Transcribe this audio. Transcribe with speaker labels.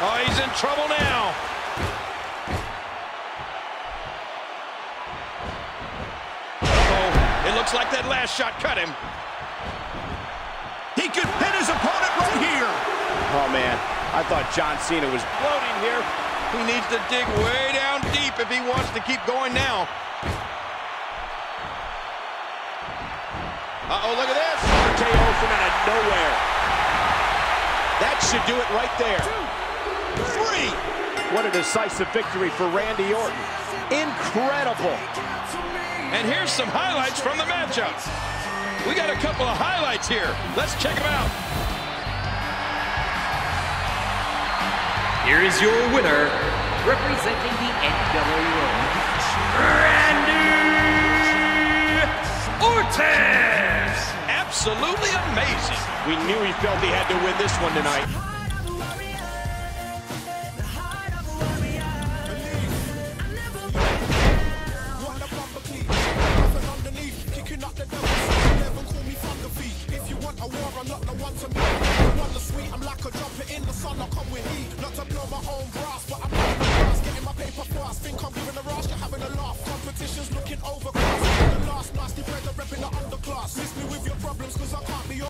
Speaker 1: Oh, he's in trouble now. Uh-oh. It looks like that last shot cut him. He
Speaker 2: could pin
Speaker 1: his opponent right here.
Speaker 2: Oh, man. I thought John Cena was
Speaker 1: Floating here. He needs to dig way down deep if he wants to keep going now. Uh-oh, look at this.
Speaker 2: RKO from out of nowhere. That should do it right there.
Speaker 1: Three.
Speaker 2: What a decisive victory for Randy Orton. Incredible.
Speaker 1: And here's some highlights from the matchup. We got a couple of highlights here. Let's check them out.
Speaker 3: Here is your winner, representing the NWO, Randy Orton!
Speaker 1: Absolutely amazing.
Speaker 2: We knew he felt he had to win this one tonight.
Speaker 4: war, I'm not the one to know. I'm on the sweet, I'm like a jumper in the sun, I come with heat. Not to blow my own brass, but I'm not the brass. Getting my paper fast, think I'm giving a rush, you're having a laugh. Competition's looking overcast. The last nasty bread, I'm repping the underclass. Miss me with your problems, cause I can't be your